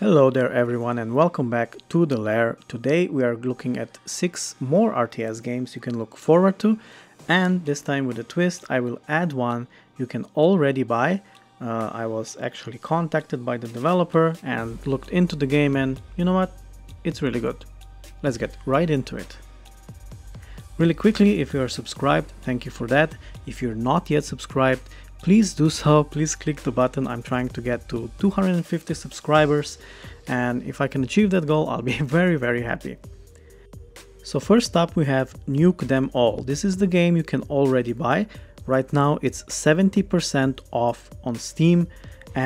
Hello there everyone and welcome back to The Lair. Today we are looking at 6 more RTS games you can look forward to and this time with a twist I will add one you can already buy. Uh, I was actually contacted by the developer and looked into the game and you know what? It's really good. Let's get right into it. Really quickly, if you are subscribed, thank you for that. If you're not yet subscribed, please do so. Please click the button. I'm trying to get to 250 subscribers and if i can achieve that goal i'll be very very happy. So first up we have nuke them all. This is the game you can already buy. Right now it's 70% off on steam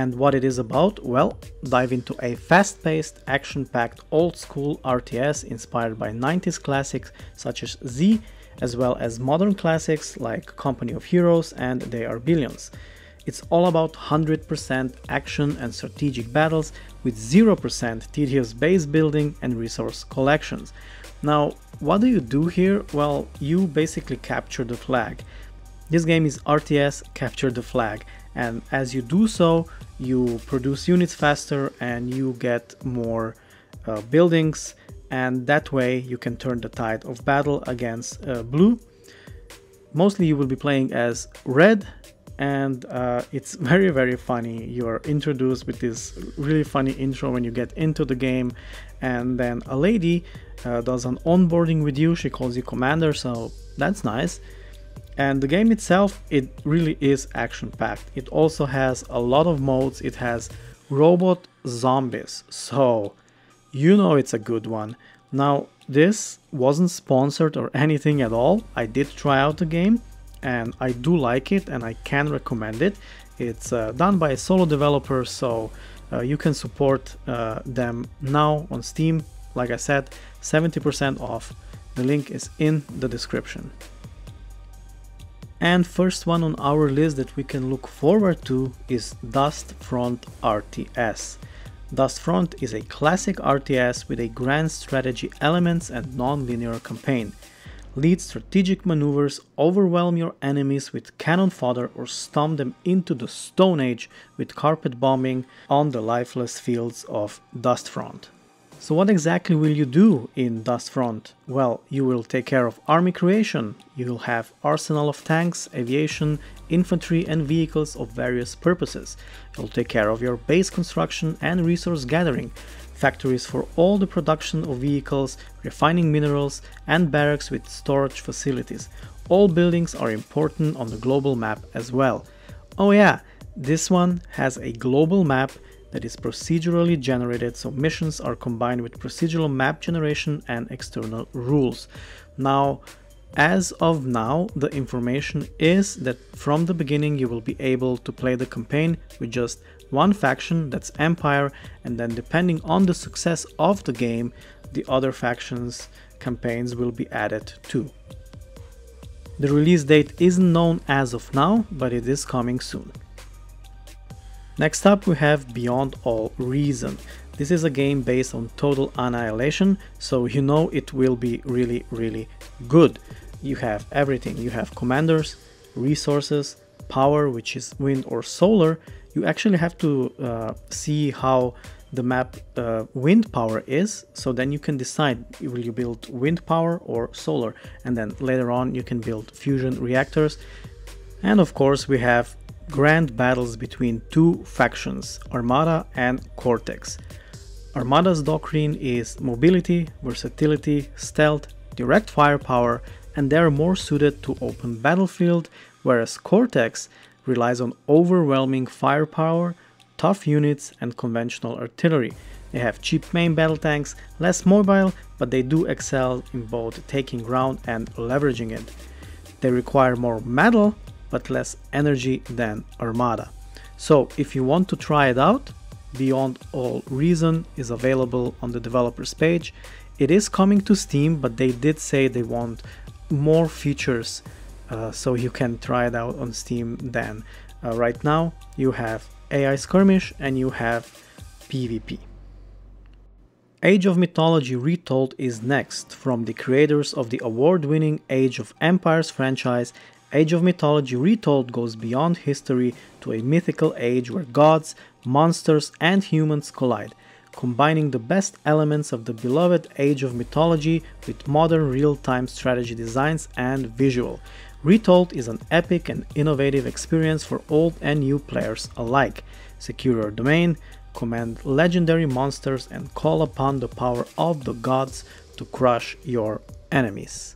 and what it is about well dive into a fast-paced action-packed old school rts inspired by 90s classics such as z as well as modern classics like Company of Heroes and They Are Billions. It's all about 100% action and strategic battles with 0% tedious base building and resource collections. Now, what do you do here? Well, you basically capture the flag. This game is RTS Capture the Flag, and as you do so, you produce units faster and you get more uh, buildings and that way you can turn the tide of battle against uh, blue. Mostly you will be playing as red and uh, it's very very funny. You're introduced with this really funny intro when you get into the game and then a lady uh, does an onboarding with you. She calls you commander so that's nice. And the game itself, it really is action packed. It also has a lot of modes. It has robot zombies. So you know it's a good one. Now, this wasn't sponsored or anything at all. I did try out the game and I do like it and I can recommend it. It's uh, done by a solo developer, so uh, you can support uh, them now on Steam. Like I said, 70% off. The link is in the description. And first one on our list that we can look forward to is Dust Front RTS. Dust Front is a classic RTS with a grand strategy elements and non-linear campaign. Lead strategic maneuvers, overwhelm your enemies with cannon fodder or stomp them into the Stone Age with carpet bombing on the lifeless fields of Dustfront. So what exactly will you do in Dustfront? Well, you will take care of army creation, you will have arsenal of tanks, aviation, infantry and vehicles of various purposes. You'll take care of your base construction and resource gathering, factories for all the production of vehicles, refining minerals, and barracks with storage facilities. All buildings are important on the global map as well. Oh yeah, this one has a global map that is procedurally generated so missions are combined with procedural map generation and external rules. Now, as of now, the information is that from the beginning you will be able to play the campaign with just one faction, that's Empire, and then depending on the success of the game, the other factions campaigns will be added too. The release date isn't known as of now, but it is coming soon. Next up we have Beyond All Reason. This is a game based on Total Annihilation, so you know it will be really really good. You have everything, you have commanders, resources, power which is wind or solar. You actually have to uh, see how the map uh, wind power is so then you can decide will you build wind power or solar and then later on you can build fusion reactors and of course we have grand battles between two factions, Armada and Cortex. Armada's doctrine is mobility, versatility, stealth, direct firepower, and they are more suited to open battlefield, whereas Cortex relies on overwhelming firepower, tough units, and conventional artillery. They have cheap main battle tanks, less mobile, but they do excel in both taking ground and leveraging it. They require more metal, but less energy than Armada. So if you want to try it out, Beyond All Reason is available on the developers page. It is coming to Steam, but they did say they want more features uh, so you can try it out on Steam then. Uh, right now you have AI Skirmish and you have PvP. Age of Mythology Retold is next from the creators of the award-winning Age of Empires franchise Age of Mythology Retold goes beyond history to a mythical age where gods, monsters, and humans collide. combining the best elements of the beloved Age of Mythology with modern real-time strategy designs and visual. Retold is an epic and innovative experience for old and new players alike. Secure your domain, command legendary monsters and call upon the power of the gods to crush your enemies.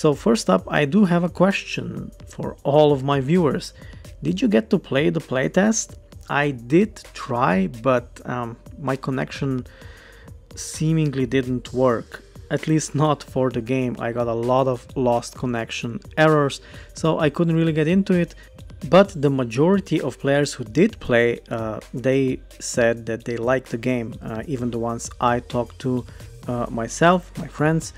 So first up, I do have a question for all of my viewers. Did you get to play the playtest? I did try, but um, my connection seemingly didn't work. At least not for the game. I got a lot of lost connection errors, so I couldn't really get into it. But the majority of players who did play, uh, they said that they liked the game, uh, even the ones I talked to uh, myself, my friends.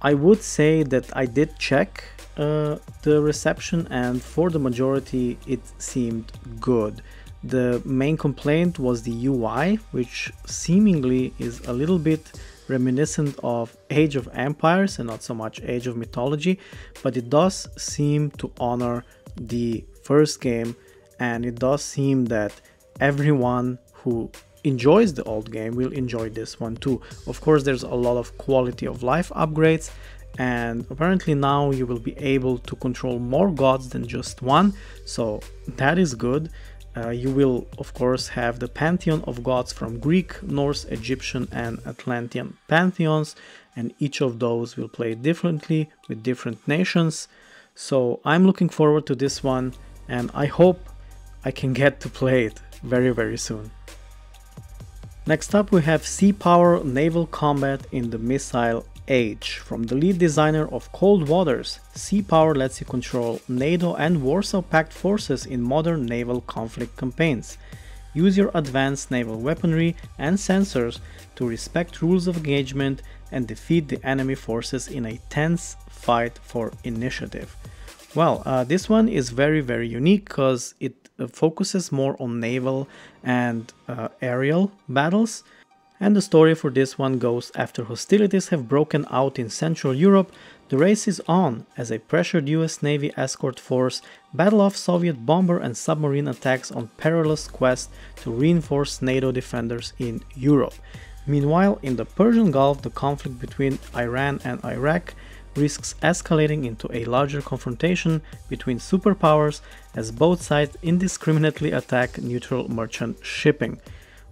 I would say that I did check uh, the reception and for the majority it seemed good. The main complaint was the UI, which seemingly is a little bit reminiscent of Age of Empires and not so much Age of Mythology, but it does seem to honor the first game and it does seem that everyone who enjoys the old game will enjoy this one too. Of course, there's a lot of quality of life upgrades and apparently now you will be able to control more gods than just one, so that is good. Uh, you will, of course, have the pantheon of gods from Greek, Norse, Egyptian, and Atlantean pantheons, and each of those will play differently with different nations. So I'm looking forward to this one, and I hope I can get to play it very, very soon. Next up, we have Sea Power Naval Combat in the Missile Age. From the lead designer of Cold Waters, Sea Power lets you control NATO and Warsaw Pact forces in modern naval conflict campaigns. Use your advanced naval weaponry and sensors to respect rules of engagement and defeat the enemy forces in a tense fight for initiative. Well, uh, this one is very, very unique because it focuses more on naval and uh, aerial battles and the story for this one goes after hostilities have broken out in Central Europe, the race is on as a pressured US Navy escort force battle off Soviet bomber and submarine attacks on perilous quest to reinforce NATO defenders in Europe. Meanwhile, in the Persian Gulf, the conflict between Iran and Iraq risks escalating into a larger confrontation between superpowers as both sides indiscriminately attack neutral merchant shipping.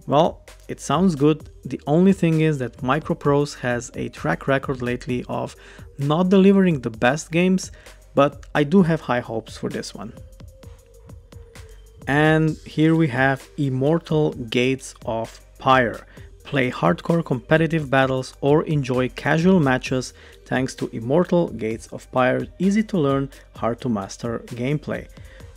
Well, it sounds good. The only thing is that Microprose has a track record lately of not delivering the best games, but I do have high hopes for this one. And here we have Immortal Gates of Pyre. Play hardcore competitive battles or enjoy casual matches thanks to Immortal Gates of Pyre easy to learn, hard to master gameplay.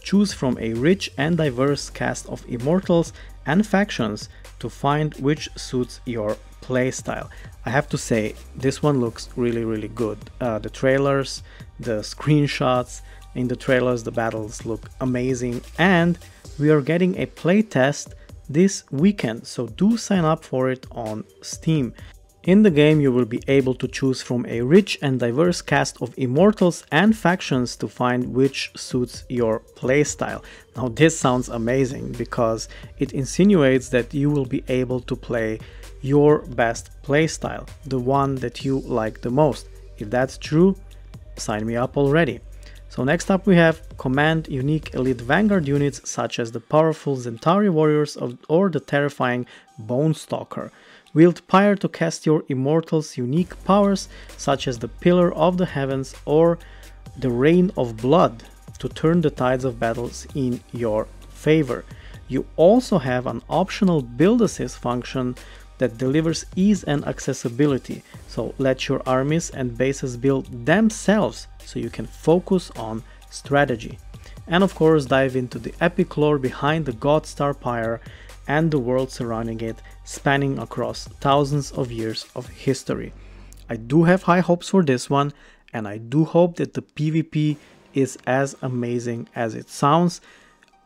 Choose from a rich and diverse cast of immortals and factions to find which suits your playstyle. I have to say, this one looks really, really good. Uh, the trailers, the screenshots in the trailers, the battles look amazing, and we are getting a playtest this weekend, so do sign up for it on Steam. In the game you will be able to choose from a rich and diverse cast of immortals and factions to find which suits your playstyle. Now this sounds amazing because it insinuates that you will be able to play your best playstyle, the one that you like the most. If that's true, sign me up already. So next up we have command unique elite vanguard units such as the powerful Zentari warriors of, or the terrifying Bone Stalker. Wield Pyre to cast your Immortal's unique powers, such as the Pillar of the Heavens or the Rain of Blood, to turn the tides of battles in your favor. You also have an optional build assist function that delivers ease and accessibility, so let your armies and bases build themselves so you can focus on strategy. And of course dive into the epic lore behind the God Star Pyre and the world surrounding it spanning across thousands of years of history. I do have high hopes for this one and I do hope that the PvP is as amazing as it sounds.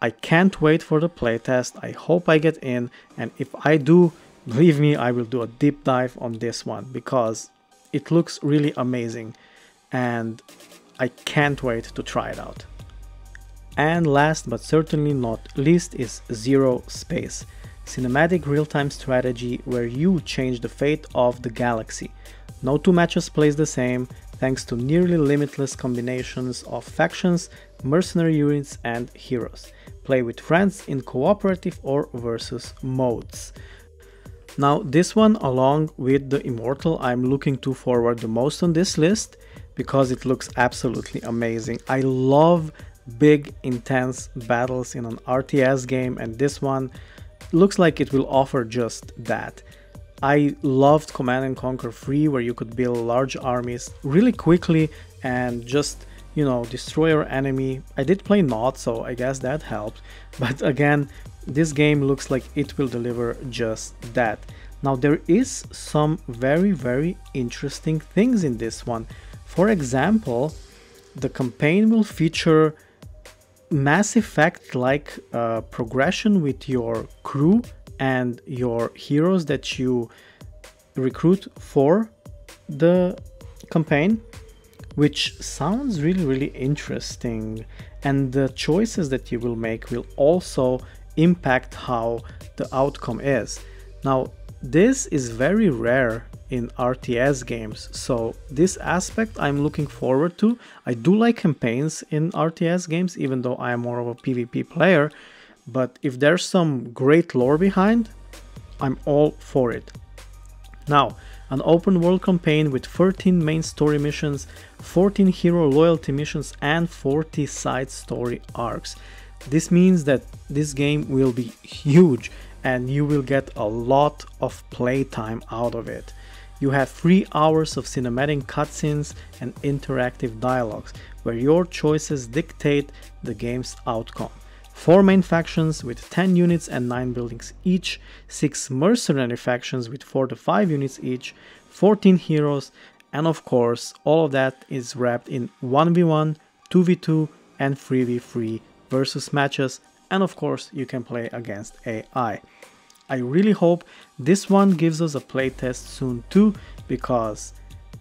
I can't wait for the playtest, I hope I get in and if I do, believe me, I will do a deep dive on this one because it looks really amazing and I can't wait to try it out. And last but certainly not least is Zero Space. cinematic real-time strategy where you change the fate of the galaxy. No two matches plays the same, thanks to nearly limitless combinations of factions, mercenary units and heroes. Play with friends in cooperative or versus modes. Now this one along with the Immortal I'm looking to forward the most on this list because it looks absolutely amazing. I love big intense battles in an RTS game and this one looks like it will offer just that. I loved Command and Conquer 3 where you could build large armies really quickly and just you know destroy your enemy. I did play not so I guess that helped but again this game looks like it will deliver just that. Now there is some very very interesting things in this one. For example, the campaign will feature Mass Effect like uh, progression with your crew and your heroes that you recruit for the campaign which sounds really really interesting. And the choices that you will make will also impact how the outcome is. Now this is very rare in RTS games. So this aspect I'm looking forward to. I do like campaigns in RTS games, even though I am more of a PvP player. But if there's some great lore behind, I'm all for it. Now, an open world campaign with 13 main story missions, 14 hero loyalty missions and 40 side story arcs. This means that this game will be huge and you will get a lot of playtime out of it. You have 3 hours of cinematic cutscenes and interactive dialogues, where your choices dictate the game's outcome. 4 main factions with 10 units and 9 buildings each, 6 mercenary factions with 4 to 5 units each, 14 heroes, and of course, all of that is wrapped in 1v1, 2v2, and 3v3 versus matches, and of course, you can play against AI. I really hope this one gives us a playtest soon too because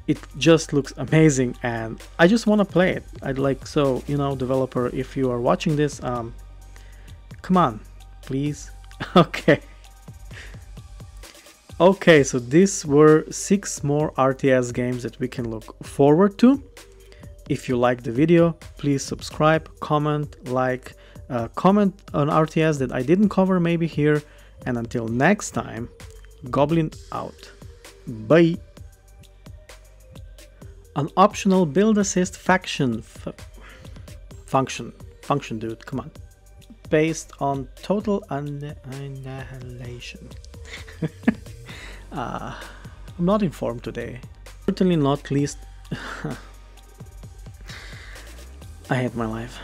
it just looks amazing and I just want to play it. I'd like so, you know, developer, if you are watching this, um, come on, please. okay. Okay, so these were six more RTS games that we can look forward to. If you like the video, please subscribe, comment, like, uh, comment on RTS that I didn't cover maybe here and until next time, Goblin out. Bye! An optional build assist faction function. Function, dude, come on. Based on total annihilation. uh, I'm not informed today. Certainly not least. I hate my life.